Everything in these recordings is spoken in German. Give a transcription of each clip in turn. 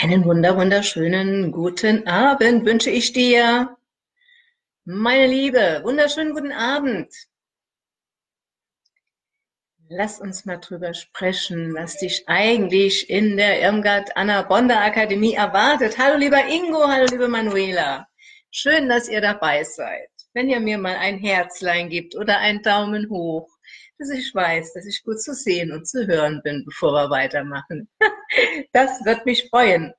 Einen wunder wunderschönen guten Abend wünsche ich dir. Meine Liebe, wunderschönen guten Abend. Lass uns mal drüber sprechen, was dich eigentlich in der Irmgard Anna Bonda Akademie erwartet. Hallo lieber Ingo, hallo liebe Manuela. Schön, dass ihr dabei seid. Wenn ihr mir mal ein Herzlein gibt oder einen Daumen hoch, dass ich weiß, dass ich gut zu sehen und zu hören bin, bevor wir weitermachen. Das wird mich freuen.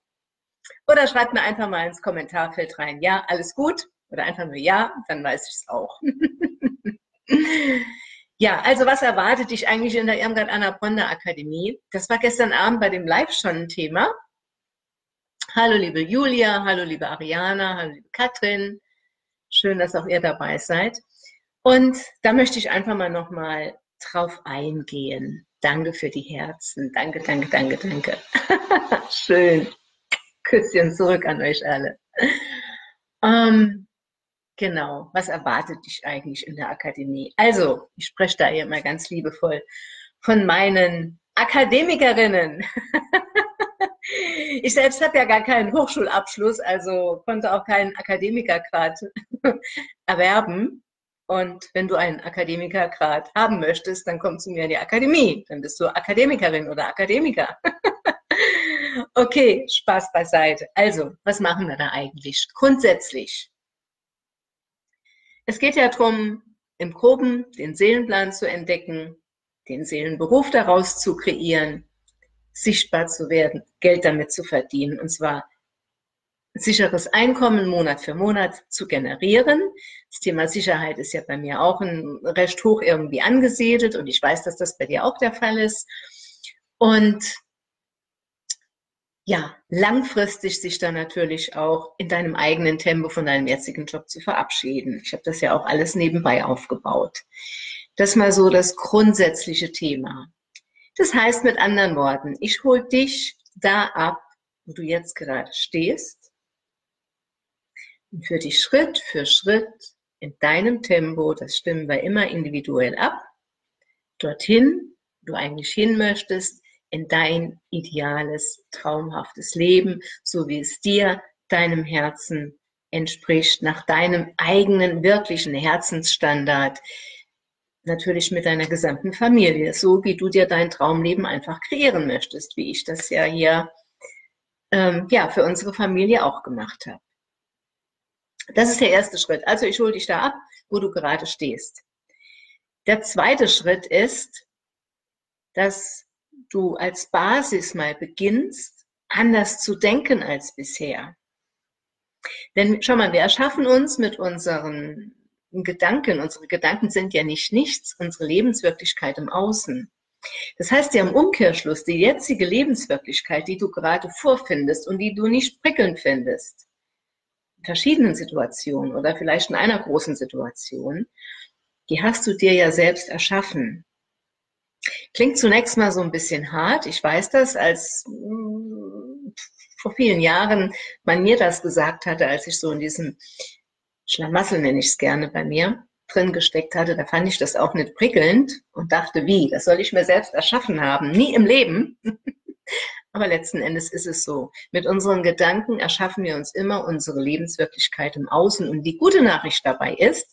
Oder schreibt mir einfach mal ins Kommentarfeld rein, ja, alles gut. Oder einfach nur ja, dann weiß ich es auch. ja, also was erwartet dich eigentlich in der Irmgard Anna Bronner Akademie? Das war gestern Abend bei dem Live schon ein Thema. Hallo liebe Julia, hallo liebe Ariana, hallo liebe Katrin. Schön, dass auch ihr dabei seid. Und da möchte ich einfach mal nochmal drauf eingehen. Danke für die Herzen. Danke, danke, danke, danke. Schön. Küsschen zurück an euch alle. Ähm, genau, was erwartet dich eigentlich in der Akademie? Also, ich spreche da immer ganz liebevoll von meinen Akademikerinnen. ich selbst habe ja gar keinen Hochschulabschluss, also konnte auch keinen Akademikergrad erwerben. Und wenn du einen Akademikergrad haben möchtest, dann komm zu mir in die Akademie. Dann bist du Akademikerin oder Akademiker. okay, Spaß beiseite. Also, was machen wir da eigentlich? Grundsätzlich. Es geht ja darum, im Groben den Seelenplan zu entdecken, den Seelenberuf daraus zu kreieren, sichtbar zu werden, Geld damit zu verdienen. Und zwar sicheres Einkommen Monat für Monat zu generieren. Das Thema Sicherheit ist ja bei mir auch ein recht hoch irgendwie angesiedelt und ich weiß, dass das bei dir auch der Fall ist. Und ja, langfristig sich dann natürlich auch in deinem eigenen Tempo von deinem jetzigen Job zu verabschieden. Ich habe das ja auch alles nebenbei aufgebaut. Das mal so das grundsätzliche Thema. Das heißt mit anderen Worten, ich hole dich da ab, wo du jetzt gerade stehst und führe dich Schritt für Schritt in deinem Tempo, das stimmen wir immer individuell ab, dorthin, wo du eigentlich hin möchtest, in dein ideales, traumhaftes Leben, so wie es dir, deinem Herzen entspricht, nach deinem eigenen, wirklichen Herzensstandard, natürlich mit deiner gesamten Familie, so wie du dir dein Traumleben einfach kreieren möchtest, wie ich das ja hier ähm, ja, für unsere Familie auch gemacht habe. Das ist der erste Schritt. Also ich hole dich da ab, wo du gerade stehst. Der zweite Schritt ist, dass du als Basis mal beginnst, anders zu denken als bisher. Denn schau mal, wir erschaffen uns mit unseren Gedanken, unsere Gedanken sind ja nicht nichts, unsere Lebenswirklichkeit im Außen. Das heißt ja im Umkehrschluss, die jetzige Lebenswirklichkeit, die du gerade vorfindest und die du nicht prickelnd findest, in verschiedenen Situationen oder vielleicht in einer großen Situation, die hast du dir ja selbst erschaffen. Klingt zunächst mal so ein bisschen hart. Ich weiß das, als mm, vor vielen Jahren man mir das gesagt hatte, als ich so in diesem Schlamassel, nenne ich es gerne bei mir, drin gesteckt hatte, da fand ich das auch nicht prickelnd und dachte, wie, das soll ich mir selbst erschaffen haben. Nie im Leben. Aber letzten Endes ist es so. Mit unseren Gedanken erschaffen wir uns immer unsere Lebenswirklichkeit im Außen. Und die gute Nachricht dabei ist,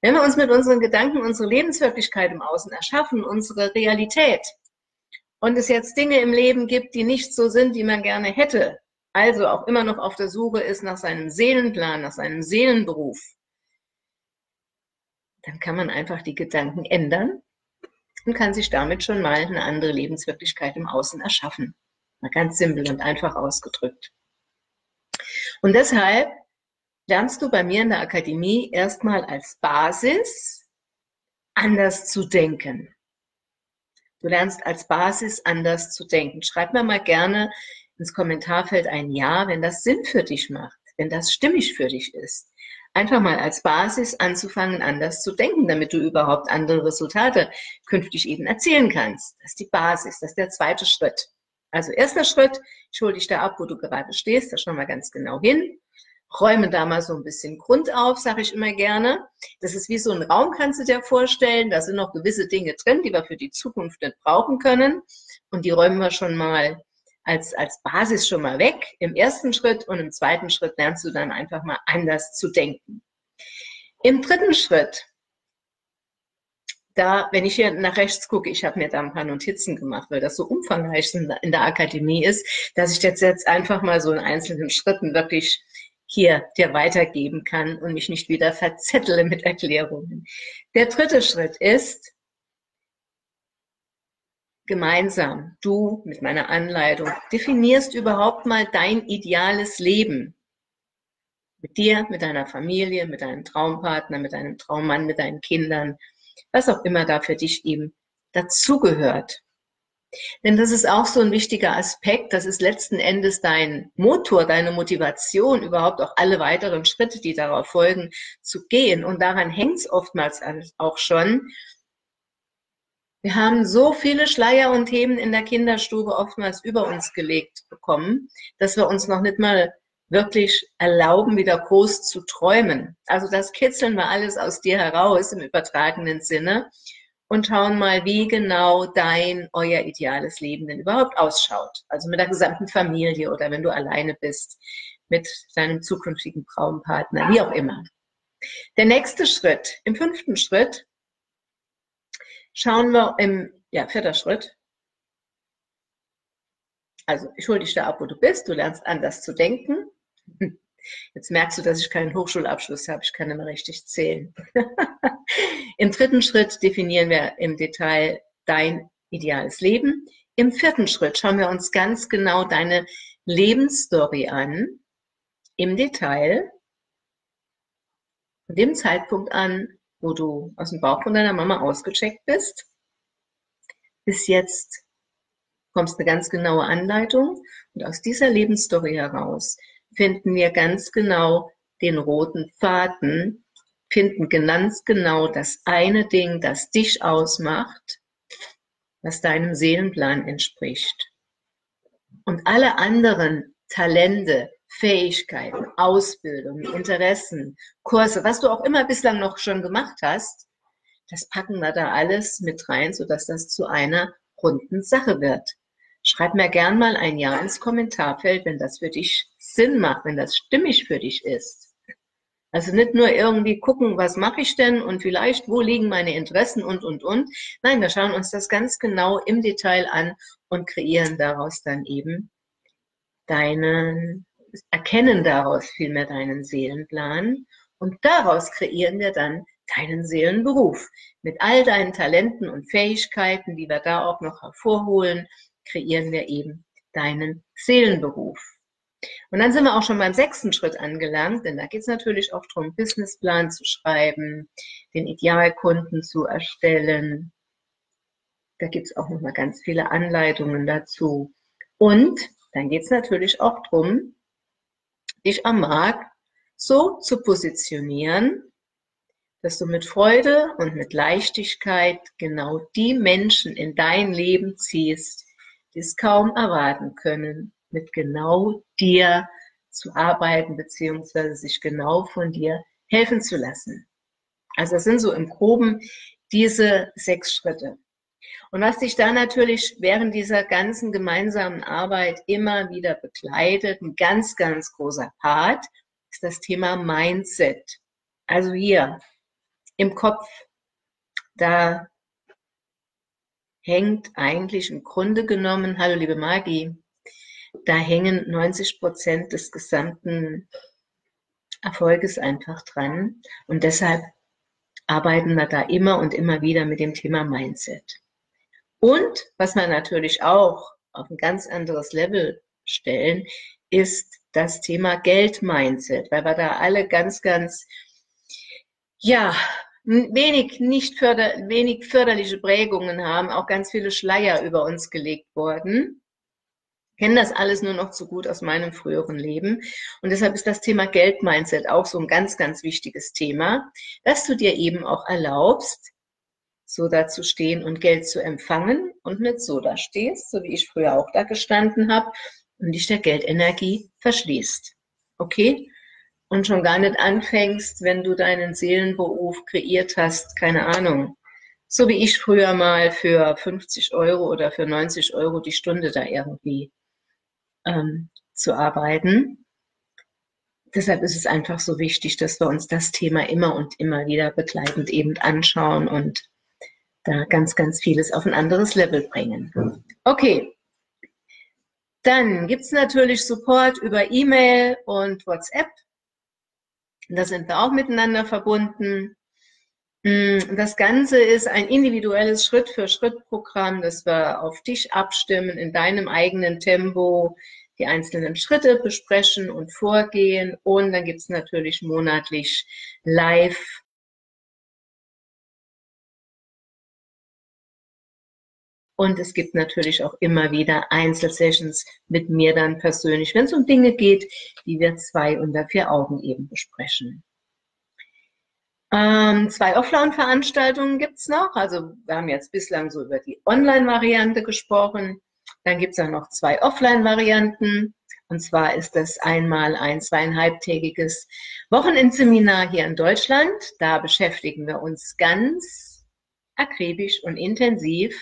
wenn wir uns mit unseren Gedanken unsere Lebenswirklichkeit im Außen erschaffen, unsere Realität, und es jetzt Dinge im Leben gibt, die nicht so sind, wie man gerne hätte, also auch immer noch auf der Suche ist nach seinem Seelenplan, nach seinem Seelenberuf, dann kann man einfach die Gedanken ändern und kann sich damit schon mal eine andere Lebenswirklichkeit im Außen erschaffen. Mal ganz simpel und einfach ausgedrückt. Und deshalb lernst du bei mir in der Akademie erstmal als Basis anders zu denken. Du lernst als Basis anders zu denken. Schreib mir mal gerne ins Kommentarfeld ein Ja, wenn das Sinn für dich macht, wenn das stimmig für dich ist. Einfach mal als Basis anzufangen, anders zu denken, damit du überhaupt andere Resultate künftig eben erzielen kannst. Das ist die Basis, das ist der zweite Schritt. Also erster Schritt, ich hole dich da ab, wo du gerade stehst, da schauen wir ganz genau hin räume da mal so ein bisschen Grund auf, sage ich immer gerne. Das ist wie so ein Raum, kannst du dir vorstellen. Da sind noch gewisse Dinge drin, die wir für die Zukunft nicht brauchen können. Und die räumen wir schon mal als, als Basis schon mal weg im ersten Schritt und im zweiten Schritt lernst du dann einfach mal anders zu denken. Im dritten Schritt, da, wenn ich hier nach rechts gucke, ich habe mir da ein paar Notizen gemacht, weil das so umfangreich in der Akademie ist, dass ich das jetzt einfach mal so in einzelnen Schritten wirklich hier dir weitergeben kann und mich nicht wieder verzettle mit Erklärungen. Der dritte Schritt ist, gemeinsam, du mit meiner Anleitung, definierst überhaupt mal dein ideales Leben. Mit dir, mit deiner Familie, mit deinem Traumpartner, mit deinem Traummann, mit deinen Kindern, was auch immer da für dich eben dazugehört. Denn das ist auch so ein wichtiger Aspekt. Das ist letzten Endes dein Motor, deine Motivation, überhaupt auch alle weiteren Schritte, die darauf folgen, zu gehen. Und daran hängt es oftmals auch schon. Wir haben so viele Schleier und Themen in der Kinderstube oftmals über uns gelegt bekommen, dass wir uns noch nicht mal wirklich erlauben, wieder groß zu träumen. Also das kitzeln wir alles aus dir heraus im übertragenen Sinne und schauen mal, wie genau dein, euer ideales Leben denn überhaupt ausschaut. Also mit der gesamten Familie oder wenn du alleine bist, mit deinem zukünftigen Traumpartner, wie auch immer. Der nächste Schritt, im fünften Schritt, schauen wir im, ja, vierter Schritt. Also ich hole dich da ab, wo du bist, du lernst anders zu denken. Jetzt merkst du, dass ich keinen Hochschulabschluss habe. Ich kann immer richtig zählen. Im dritten Schritt definieren wir im Detail dein ideales Leben. Im vierten Schritt schauen wir uns ganz genau deine Lebensstory an. Im Detail. Von dem Zeitpunkt an, wo du aus dem Bauch von deiner Mama ausgecheckt bist, bis jetzt kommst eine ganz genaue Anleitung. Und aus dieser Lebensstory heraus finden wir ganz genau den roten Faden, finden ganz genau das eine Ding, das dich ausmacht, was deinem Seelenplan entspricht. Und alle anderen Talente, Fähigkeiten, Ausbildung, Interessen, Kurse, was du auch immer bislang noch schon gemacht hast, das packen wir da alles mit rein, sodass das zu einer runden Sache wird. Schreib mir gern mal ein Ja ins Kommentarfeld, wenn das für dich Sinn macht, wenn das stimmig für dich ist. Also nicht nur irgendwie gucken, was mache ich denn und vielleicht, wo liegen meine Interessen und, und, und. Nein, wir schauen uns das ganz genau im Detail an und kreieren daraus dann eben deinen, erkennen daraus vielmehr deinen Seelenplan und daraus kreieren wir dann deinen Seelenberuf mit all deinen Talenten und Fähigkeiten, die wir da auch noch hervorholen kreieren wir eben deinen Seelenberuf. Und dann sind wir auch schon beim sechsten Schritt angelangt, denn da geht es natürlich auch darum, Businessplan zu schreiben, den Idealkunden zu erstellen. Da gibt es auch nochmal ganz viele Anleitungen dazu. Und dann geht es natürlich auch darum, dich am Markt so zu positionieren, dass du mit Freude und mit Leichtigkeit genau die Menschen in dein Leben ziehst, die es kaum erwarten können, mit genau dir zu arbeiten, beziehungsweise sich genau von dir helfen zu lassen. Also das sind so im Groben diese sechs Schritte. Und was dich da natürlich während dieser ganzen gemeinsamen Arbeit immer wieder begleitet, ein ganz, ganz großer Part, ist das Thema Mindset. Also hier im Kopf, da hängt eigentlich im Grunde genommen, hallo liebe Magi, da hängen 90 Prozent des gesamten Erfolges einfach dran. Und deshalb arbeiten wir da immer und immer wieder mit dem Thema Mindset. Und was wir natürlich auch auf ein ganz anderes Level stellen, ist das Thema Geld-Mindset, weil wir da alle ganz, ganz, ja, wenig nicht förder, wenig förderliche Prägungen haben, auch ganz viele Schleier über uns gelegt worden. Kenne das alles nur noch zu gut aus meinem früheren Leben. Und deshalb ist das Thema Geld-Mindset auch so ein ganz, ganz wichtiges Thema, dass du dir eben auch erlaubst, so da zu stehen und Geld zu empfangen und nicht so da stehst, so wie ich früher auch da gestanden habe und dich der Geldenergie verschließt. Okay? und schon gar nicht anfängst, wenn du deinen Seelenberuf kreiert hast, keine Ahnung. So wie ich früher mal für 50 Euro oder für 90 Euro die Stunde da irgendwie ähm, zu arbeiten. Deshalb ist es einfach so wichtig, dass wir uns das Thema immer und immer wieder begleitend eben anschauen und da ganz, ganz vieles auf ein anderes Level bringen. Okay, dann gibt es natürlich Support über E-Mail und WhatsApp. Da sind wir auch miteinander verbunden. Mm, das Ganze ist ein individuelles Schritt-für-Schritt-Programm, das wir auf dich abstimmen, in deinem eigenen Tempo die einzelnen Schritte besprechen und vorgehen. Und dann gibt es natürlich monatlich live Und es gibt natürlich auch immer wieder Einzelsessions mit mir dann persönlich, wenn es um Dinge geht, die wir zwei unter vier Augen eben besprechen. Ähm, zwei Offline-Veranstaltungen gibt es noch. Also wir haben jetzt bislang so über die Online-Variante gesprochen. Dann gibt es auch noch zwei Offline-Varianten. Und zwar ist das einmal ein zweieinhalbtägiges Wochenendseminar hier in Deutschland. Da beschäftigen wir uns ganz akribisch und intensiv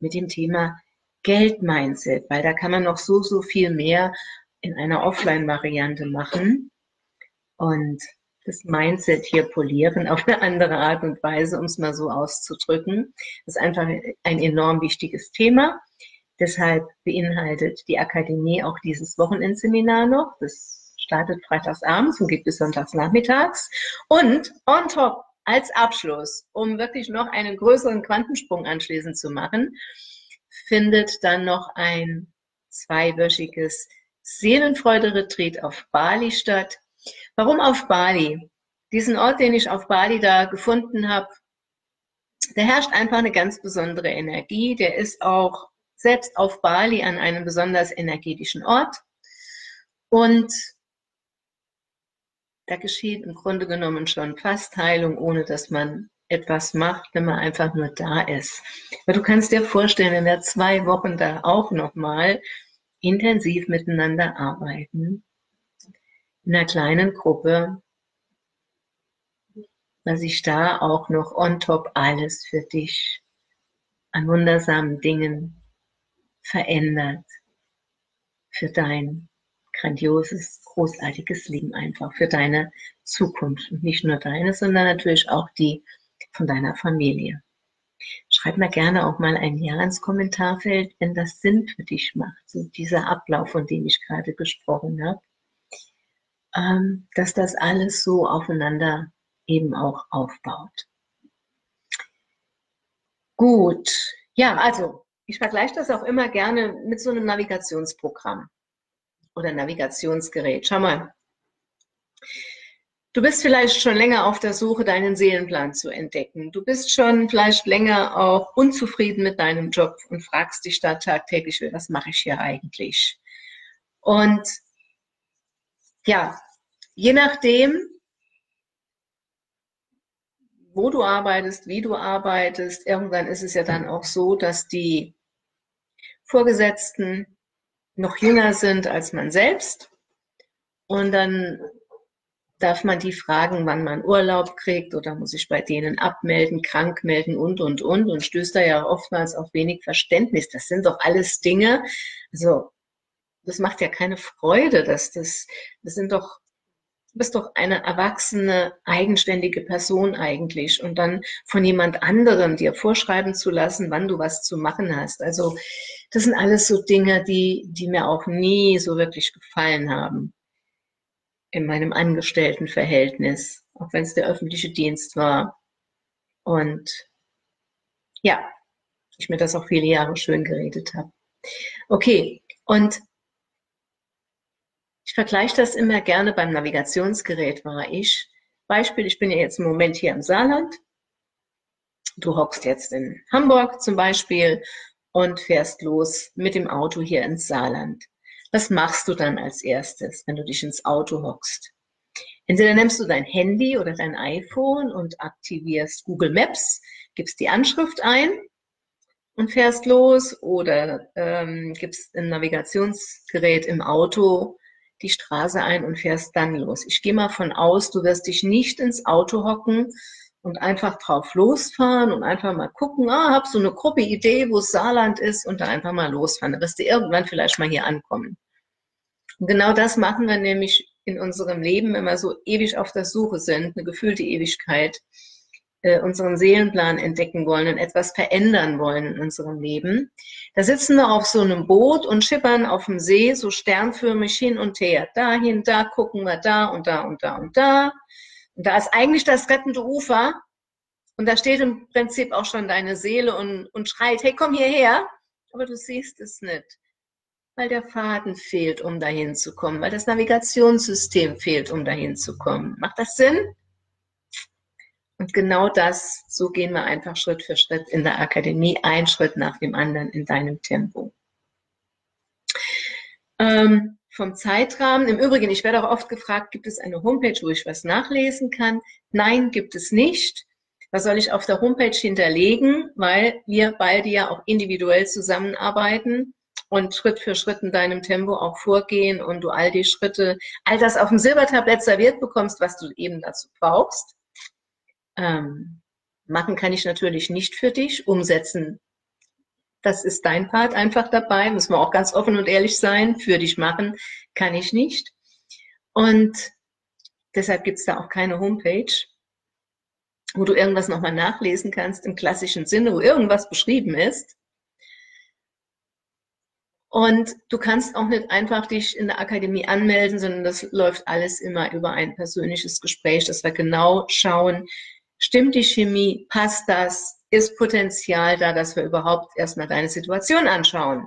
mit dem Thema Geld-Mindset, weil da kann man noch so, so viel mehr in einer Offline-Variante machen und das Mindset hier polieren auf eine andere Art und Weise, um es mal so auszudrücken. Das ist einfach ein enorm wichtiges Thema. Deshalb beinhaltet die Akademie auch dieses Wochenendseminar noch. Das startet freitags abends und geht bis sonntags nachmittags. Und on top als Abschluss, um wirklich noch einen größeren Quantensprung anschließend zu machen, findet dann noch ein zweiwöchiges Seelenfreude-Retreat auf Bali statt. Warum auf Bali? Diesen Ort, den ich auf Bali da gefunden habe, der herrscht einfach eine ganz besondere Energie. Der ist auch selbst auf Bali an einem besonders energetischen Ort. Und da geschieht im Grunde genommen schon fast Heilung, ohne dass man etwas macht, wenn man einfach nur da ist. Aber du kannst dir vorstellen, wenn wir zwei Wochen da auch nochmal intensiv miteinander arbeiten, einer kleinen Gruppe, dass sich da auch noch on top alles für dich an wundersamen Dingen verändert, für dein grandioses, großartiges Leben einfach für deine Zukunft. Und nicht nur deine, sondern natürlich auch die von deiner Familie. Schreib mir gerne auch mal ein Ja ins Kommentarfeld, wenn das Sinn für dich macht, so dieser Ablauf, von dem ich gerade gesprochen habe, dass das alles so aufeinander eben auch aufbaut. Gut, ja, also ich vergleiche das auch immer gerne mit so einem Navigationsprogramm oder Navigationsgerät. Schau mal. Du bist vielleicht schon länger auf der Suche, deinen Seelenplan zu entdecken. Du bist schon vielleicht länger auch unzufrieden mit deinem Job und fragst dich da tagtäglich, was mache ich hier eigentlich? Und ja, je nachdem, wo du arbeitest, wie du arbeitest, irgendwann ist es ja dann auch so, dass die Vorgesetzten noch jünger sind als man selbst. Und dann darf man die fragen, wann man Urlaub kriegt oder muss ich bei denen abmelden, krank melden und, und, und und stößt da ja oftmals auf wenig Verständnis. Das sind doch alles Dinge, also das macht ja keine Freude, dass das, das sind doch bist doch eine erwachsene, eigenständige Person eigentlich und dann von jemand anderem dir vorschreiben zu lassen, wann du was zu machen hast. Also das sind alles so Dinge, die, die mir auch nie so wirklich gefallen haben in meinem Angestelltenverhältnis, auch wenn es der öffentliche Dienst war. Und ja, ich mir das auch viele Jahre schön geredet habe. Okay, und ich vergleiche das immer gerne beim Navigationsgerät, war ich. Beispiel, ich bin ja jetzt im Moment hier im Saarland. Du hockst jetzt in Hamburg zum Beispiel und fährst los mit dem Auto hier ins Saarland. Was machst du dann als erstes, wenn du dich ins Auto hockst? Entweder nimmst du dein Handy oder dein iPhone und aktivierst Google Maps, gibst die Anschrift ein und fährst los oder ähm, gibst ein Navigationsgerät im Auto die Straße ein und fährst dann los. Ich gehe mal von aus, du wirst dich nicht ins Auto hocken und einfach drauf losfahren und einfach mal gucken, ah, hab so eine Gruppe Idee, wo Saarland ist und da einfach mal losfahren. Da wirst du irgendwann vielleicht mal hier ankommen. Und genau das machen wir nämlich in unserem Leben, wenn wir so ewig auf der Suche sind, eine gefühlte Ewigkeit, äh, unseren Seelenplan entdecken wollen und etwas verändern wollen in unserem Leben. Da sitzen wir auf so einem Boot und schippern auf dem See so sternförmig hin und her. Dahin, da gucken wir da und da und da und da. Und da ist eigentlich das rettende Ufer. Und da steht im Prinzip auch schon deine Seele und, und schreit, hey, komm hierher. Aber du siehst es nicht weil der Faden fehlt, um dahin zu kommen, weil das Navigationssystem fehlt, um dahin zu kommen. Macht das Sinn? Und genau das, so gehen wir einfach Schritt für Schritt in der Akademie, ein Schritt nach dem anderen in deinem Tempo. Ähm, vom Zeitrahmen, im Übrigen, ich werde auch oft gefragt, gibt es eine Homepage, wo ich was nachlesen kann? Nein, gibt es nicht. Was soll ich auf der Homepage hinterlegen? Weil wir beide ja auch individuell zusammenarbeiten und Schritt für Schritt in deinem Tempo auch vorgehen und du all die Schritte, all das auf dem Silbertablett serviert bekommst, was du eben dazu brauchst. Ähm, machen kann ich natürlich nicht für dich, umsetzen, das ist dein Part einfach dabei, müssen wir auch ganz offen und ehrlich sein, für dich machen kann ich nicht. Und deshalb gibt es da auch keine Homepage, wo du irgendwas nochmal nachlesen kannst im klassischen Sinne, wo irgendwas beschrieben ist. Und du kannst auch nicht einfach dich in der Akademie anmelden, sondern das läuft alles immer über ein persönliches Gespräch, dass wir genau schauen, stimmt die Chemie, passt das, ist Potenzial da, dass wir überhaupt erstmal deine Situation anschauen,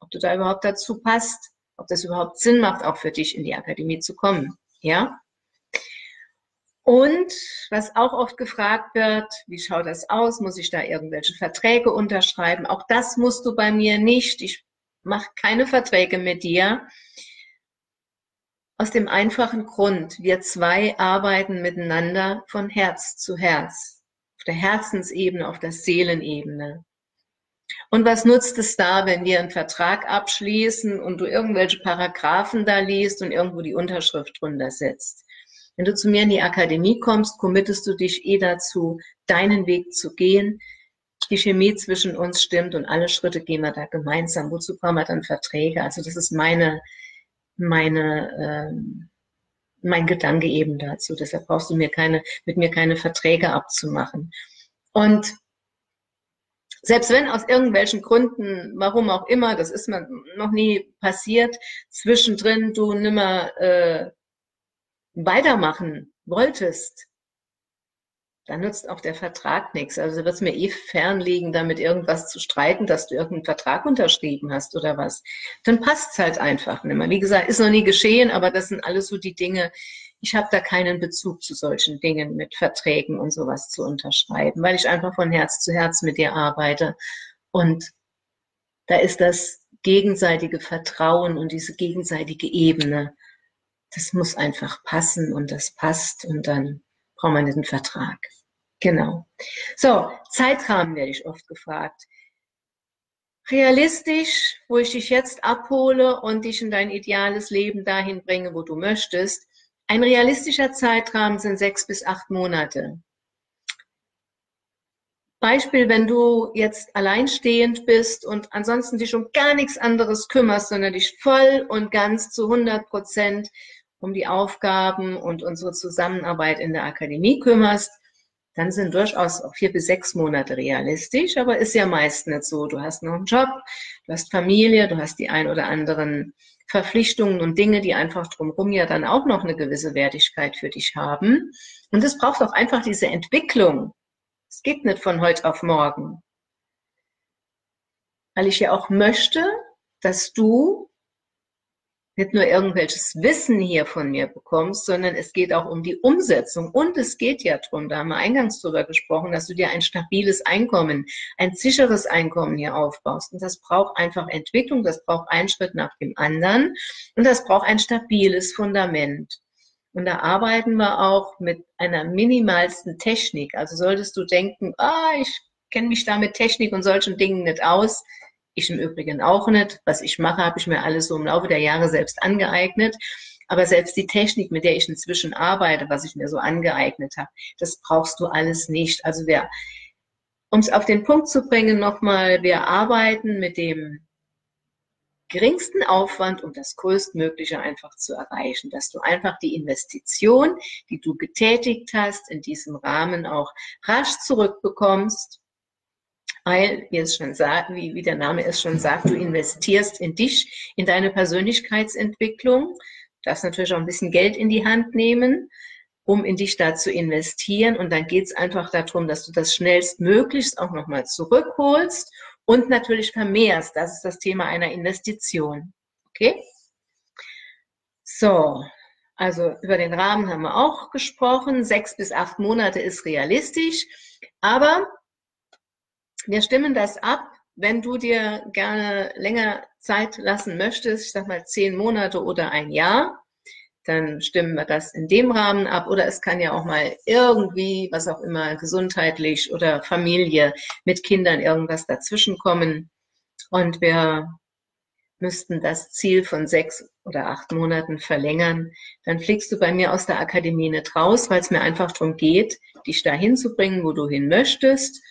ob du da überhaupt dazu passt, ob das überhaupt Sinn macht, auch für dich in die Akademie zu kommen. Ja? Und was auch oft gefragt wird, wie schaut das aus? Muss ich da irgendwelche Verträge unterschreiben? Auch das musst du bei mir nicht. Ich mach keine Verträge mit dir. Aus dem einfachen Grund, wir zwei arbeiten miteinander von Herz zu Herz, auf der Herzensebene, auf der Seelenebene. Und was nutzt es da, wenn wir einen Vertrag abschließen und du irgendwelche Paragraphen da liest und irgendwo die Unterschrift drunter setzt? Wenn du zu mir in die Akademie kommst, committest du dich eh dazu, deinen Weg zu gehen, die Chemie zwischen uns stimmt und alle Schritte gehen wir da gemeinsam. Wozu brauchen wir dann Verträge? Also das ist meine, meine, ähm, mein Gedanke eben dazu. Deshalb brauchst du mir keine, mit mir keine Verträge abzumachen. Und selbst wenn aus irgendwelchen Gründen, warum auch immer, das ist mir noch nie passiert, zwischendrin du nimmer äh, weitermachen wolltest, dann nutzt auch der Vertrag nichts. Also wird es mir eh fernliegen, damit irgendwas zu streiten, dass du irgendeinen Vertrag unterschrieben hast oder was. Dann passt es halt einfach nicht mehr. Wie gesagt, ist noch nie geschehen, aber das sind alles so die Dinge. Ich habe da keinen Bezug zu solchen Dingen mit Verträgen und sowas zu unterschreiben, weil ich einfach von Herz zu Herz mit dir arbeite. Und da ist das gegenseitige Vertrauen und diese gegenseitige Ebene. Das muss einfach passen und das passt und dann braucht man den Vertrag. Genau. So, Zeitrahmen werde ich oft gefragt. Realistisch, wo ich dich jetzt abhole und dich in dein ideales Leben dahin bringe, wo du möchtest. Ein realistischer Zeitrahmen sind sechs bis acht Monate. Beispiel, wenn du jetzt alleinstehend bist und ansonsten dich um gar nichts anderes kümmerst, sondern dich voll und ganz zu 100 Prozent um die Aufgaben und unsere Zusammenarbeit in der Akademie kümmerst, dann sind durchaus auch vier bis sechs Monate realistisch, aber ist ja meist nicht so. Du hast noch einen Job, du hast Familie, du hast die ein oder anderen Verpflichtungen und Dinge, die einfach drumherum ja dann auch noch eine gewisse Wertigkeit für dich haben. Und es braucht auch einfach diese Entwicklung. Es geht nicht von heute auf morgen. Weil ich ja auch möchte, dass du nicht nur irgendwelches Wissen hier von mir bekommst, sondern es geht auch um die Umsetzung. Und es geht ja darum, da haben wir eingangs drüber gesprochen, dass du dir ein stabiles Einkommen, ein sicheres Einkommen hier aufbaust. Und das braucht einfach Entwicklung, das braucht einen Schritt nach dem anderen und das braucht ein stabiles Fundament. Und da arbeiten wir auch mit einer minimalsten Technik. Also solltest du denken, ah, ich kenne mich da mit Technik und solchen Dingen nicht aus, ich im Übrigen auch nicht. Was ich mache, habe ich mir alles so im Laufe der Jahre selbst angeeignet. Aber selbst die Technik, mit der ich inzwischen arbeite, was ich mir so angeeignet habe, das brauchst du alles nicht. Also wir, um es auf den Punkt zu bringen, nochmal, wir arbeiten mit dem geringsten Aufwand, um das Größtmögliche einfach zu erreichen, dass du einfach die Investition, die du getätigt hast, in diesem Rahmen auch rasch zurückbekommst, weil, wie, es schon sagt, wie, wie der Name es schon sagt, du investierst in dich, in deine Persönlichkeitsentwicklung, du darfst natürlich auch ein bisschen Geld in die Hand nehmen, um in dich da zu investieren und dann geht es einfach darum, dass du das schnellstmöglichst auch nochmal zurückholst und natürlich vermehrst. Das ist das Thema einer Investition. Okay? So, also über den Rahmen haben wir auch gesprochen. Sechs bis acht Monate ist realistisch, aber wir stimmen das ab. Wenn du dir gerne länger Zeit lassen möchtest, ich sag mal zehn Monate oder ein Jahr, dann stimmen wir das in dem Rahmen ab. Oder es kann ja auch mal irgendwie, was auch immer, gesundheitlich oder Familie mit Kindern irgendwas dazwischen kommen. Und wir müssten das Ziel von sechs oder acht Monaten verlängern. Dann fliegst du bei mir aus der Akademie nicht raus, weil es mir einfach darum geht, dich dahin zu bringen, wo du hin möchtest.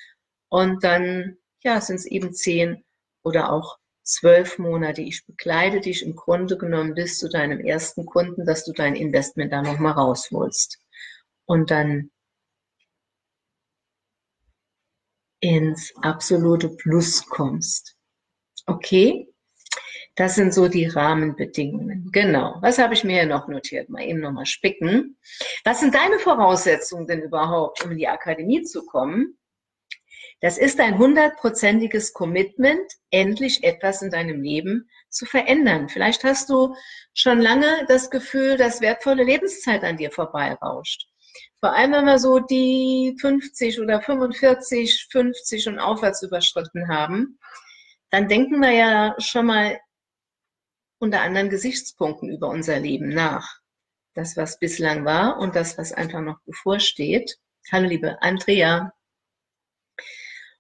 Und dann, ja, sind es eben zehn oder auch zwölf Monate. Ich begleite dich im Grunde genommen bis zu deinem ersten Kunden, dass du dein Investment da nochmal rausholst. Und dann ins absolute Plus kommst. Okay? Das sind so die Rahmenbedingungen. Genau. Was habe ich mir hier noch notiert? Mal eben nochmal spicken. Was sind deine Voraussetzungen denn überhaupt, um in die Akademie zu kommen? Das ist ein hundertprozentiges Commitment, endlich etwas in deinem Leben zu verändern. Vielleicht hast du schon lange das Gefühl, dass wertvolle Lebenszeit an dir vorbeirauscht. Vor allem, wenn wir so die 50 oder 45, 50 und aufwärts überschritten haben, dann denken wir ja schon mal unter anderen Gesichtspunkten über unser Leben nach. Das, was bislang war und das, was einfach noch bevorsteht. Hallo, liebe Andrea.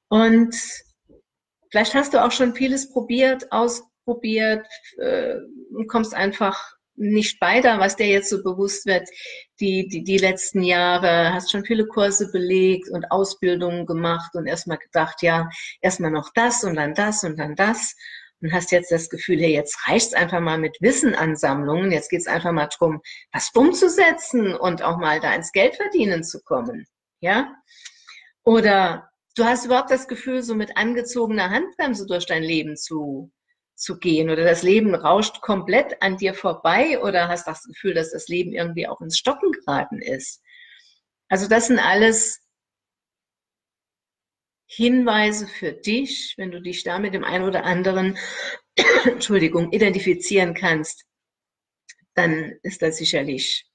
Und vielleicht hast du auch schon vieles probiert, ausprobiert äh, und kommst einfach nicht weiter, was dir jetzt so bewusst wird, die, die, die letzten Jahre, hast schon viele Kurse belegt und Ausbildungen gemacht und erstmal gedacht, ja, erstmal noch das und dann das und dann das. Und hast jetzt das Gefühl, hey, jetzt reicht's einfach mal mit Wissenansammlungen, jetzt geht's einfach mal drum, was umzusetzen und auch mal da ins Geld verdienen zu kommen, ja? Oder du hast überhaupt das Gefühl, so mit angezogener Handbremse durch dein Leben zu, zu gehen oder das Leben rauscht komplett an dir vorbei oder hast das Gefühl, dass das Leben irgendwie auch ins Stocken geraten ist. Also das sind alles Hinweise für dich, wenn du dich da mit dem einen oder anderen, Entschuldigung, identifizieren kannst, dann ist das sicherlich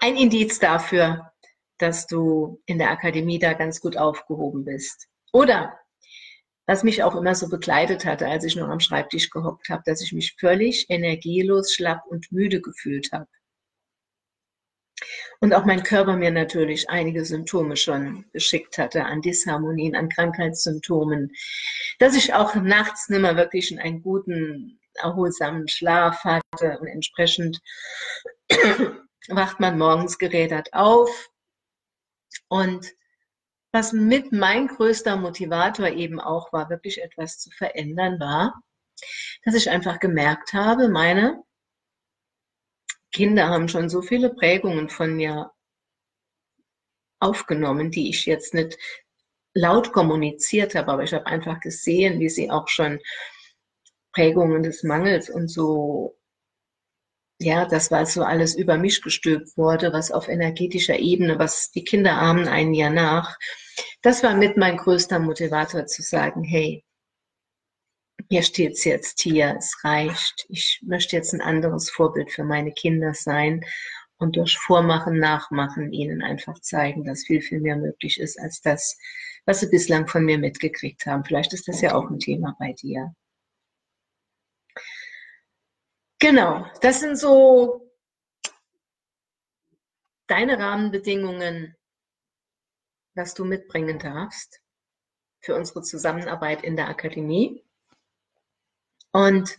ein Indiz dafür, dass du in der Akademie da ganz gut aufgehoben bist. Oder was mich auch immer so begleitet hatte, als ich noch am Schreibtisch gehockt habe, dass ich mich völlig energielos, schlapp und müde gefühlt habe. Und auch mein Körper mir natürlich einige Symptome schon geschickt hatte, an Disharmonien, an Krankheitssymptomen, dass ich auch nachts nicht mehr wirklich einen guten, erholsamen Schlaf hatte und entsprechend wacht man morgens gerädert auf, und was mit mein größter Motivator eben auch war, wirklich etwas zu verändern, war, dass ich einfach gemerkt habe, meine Kinder haben schon so viele Prägungen von mir aufgenommen, die ich jetzt nicht laut kommuniziert habe, aber ich habe einfach gesehen, wie sie auch schon Prägungen des Mangels und so ja, das, was so alles über mich gestülpt wurde, was auf energetischer Ebene, was die Kinder ahmen ein Jahr nach. Das war mit mein größter Motivator zu sagen, hey, mir steht's jetzt hier, es reicht. Ich möchte jetzt ein anderes Vorbild für meine Kinder sein und durch Vormachen, Nachmachen ihnen einfach zeigen, dass viel, viel mehr möglich ist als das, was sie bislang von mir mitgekriegt haben. Vielleicht ist das ja auch ein Thema bei dir. Genau, das sind so deine Rahmenbedingungen, was du mitbringen darfst für unsere Zusammenarbeit in der Akademie. Und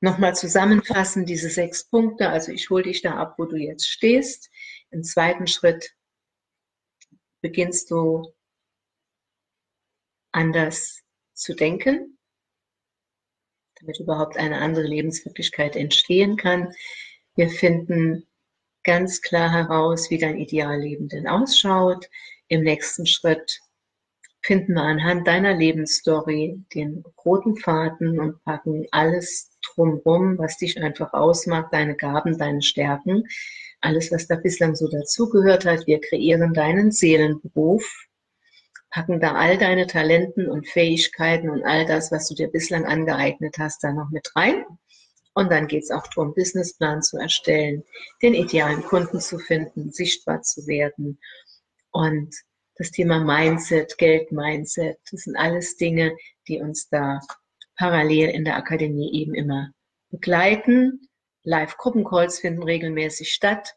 nochmal zusammenfassen, diese sechs Punkte, also ich hole dich da ab, wo du jetzt stehst. Im zweiten Schritt beginnst du anders zu denken. Damit überhaupt eine andere Lebenswirklichkeit entstehen kann. Wir finden ganz klar heraus, wie dein Idealleben denn ausschaut. Im nächsten Schritt finden wir anhand deiner Lebensstory den roten Faden und packen alles drumrum, was dich einfach ausmacht, deine Gaben, deine Stärken, alles, was da bislang so dazugehört hat. Wir kreieren deinen Seelenberuf, packen da all deine Talenten und Fähigkeiten und all das, was du dir bislang angeeignet hast, da noch mit rein. Und dann geht es auch darum, Businessplan zu erstellen, den idealen Kunden zu finden, sichtbar zu werden und das Thema Mindset, Geld-Mindset, das sind alles Dinge, die uns da parallel in der Akademie eben immer begleiten. Live-Gruppencalls finden regelmäßig statt.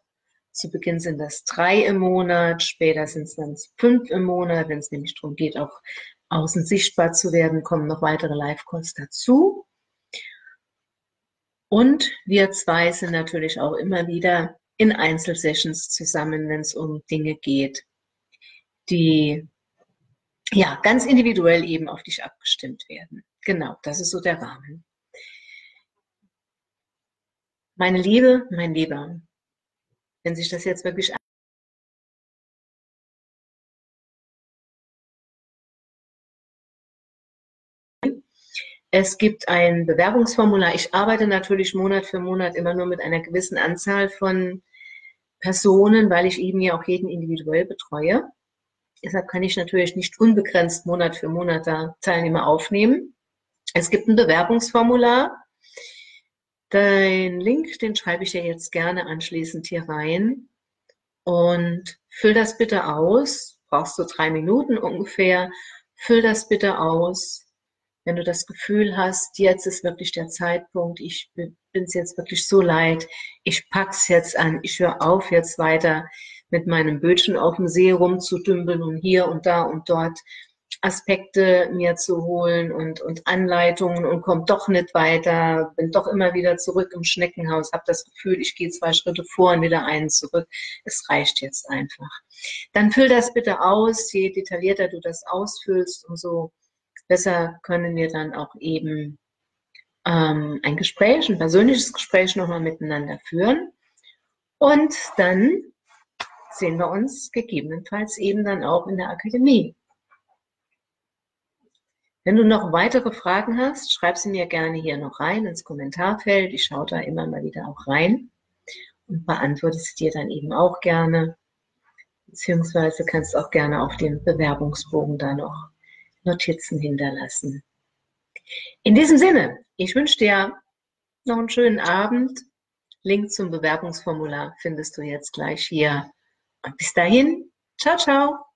Zu Beginn sind das drei im Monat, später sind es dann fünf im Monat. Wenn es nämlich darum geht, auch außen sichtbar zu werden, kommen noch weitere Live-Calls dazu. Und wir zwei sind natürlich auch immer wieder in Einzelsessions zusammen, wenn es um Dinge geht, die ja ganz individuell eben auf dich abgestimmt werden. Genau, das ist so der Rahmen. Meine Liebe, mein Lieber, wenn sich das jetzt wirklich Es gibt ein Bewerbungsformular. Ich arbeite natürlich Monat für Monat immer nur mit einer gewissen Anzahl von Personen, weil ich eben ja auch jeden individuell betreue. Deshalb kann ich natürlich nicht unbegrenzt Monat für Monat da Teilnehmer aufnehmen. Es gibt ein Bewerbungsformular. Den Link, den schreibe ich dir jetzt gerne anschließend hier rein. Und füll das bitte aus. Brauchst du drei Minuten ungefähr. Füll das bitte aus. Wenn du das Gefühl hast, jetzt ist wirklich der Zeitpunkt, ich bin es jetzt wirklich so leid, ich pack's jetzt an, ich höre auf jetzt weiter mit meinem Bötchen auf dem See rumzudümpeln und hier und da und dort Aspekte mir zu holen und, und Anleitungen und komme doch nicht weiter, bin doch immer wieder zurück im Schneckenhaus, habe das Gefühl, ich gehe zwei Schritte vor und wieder einen zurück. Es reicht jetzt einfach. Dann füll das bitte aus. Je detaillierter du das ausfüllst, umso besser können wir dann auch eben ähm, ein Gespräch, ein persönliches Gespräch nochmal miteinander führen. Und dann sehen wir uns gegebenenfalls eben dann auch in der Akademie. Wenn du noch weitere Fragen hast, schreib sie mir gerne hier noch rein ins Kommentarfeld. Ich schaue da immer mal wieder auch rein und beantworte sie dir dann eben auch gerne. Beziehungsweise kannst auch gerne auf dem Bewerbungsbogen da noch Notizen hinterlassen. In diesem Sinne, ich wünsche dir noch einen schönen Abend. Link zum Bewerbungsformular findest du jetzt gleich hier und bis dahin, ciao, ciao.